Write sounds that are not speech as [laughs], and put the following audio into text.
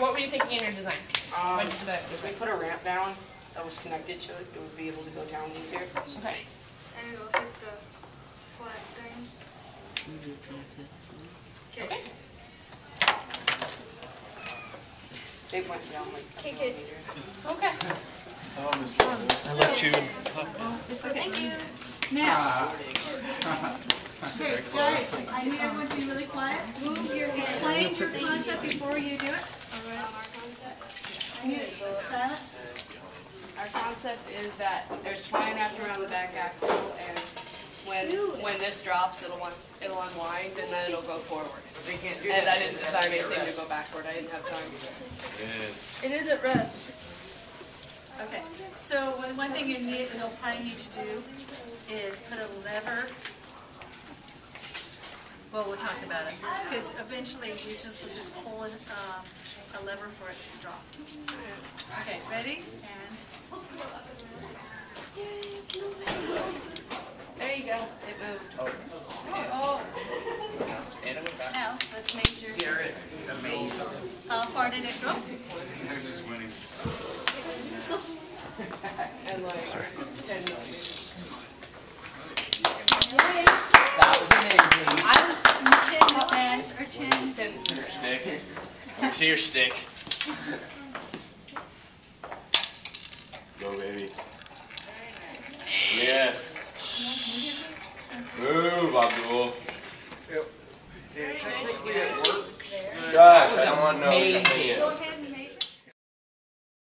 what were you thinking in your design? Um, When did that if we put a ramp down that was connected to it, it would be able to go down easier. Okay. And it'll hit the flat things. Okay. They went down like a Kick it. millimeter. Okay. I let you. Thank you. Now. Okay, guys, I need everyone to be really quiet. Move your hand. Explain your concept before you do it. I need it silent. Our concept is that there's twine wrapped around the back axle and when, when this drops, it'll, un- it'll unwind and then it'll go forward. And I didn't design anything to go backward, I didn't have time. Yes. It is at rest. Okay, so one, one thing you need, you'll probably need to do is put a lever. Well, we'll talk about it, because eventually you just, will just pull it um, a lever for it to drop. Okay, ready? And, There you go, it moved. Oh. now, let's measure. How far did it go? [laughs] And like ten millimeters. That was amazing. I was or ten? ten, Stick. Let me see your stick. Go, baby. Yes. Move, Abdul. Yeah, technically it works. Josh, I don't want to know. Okay,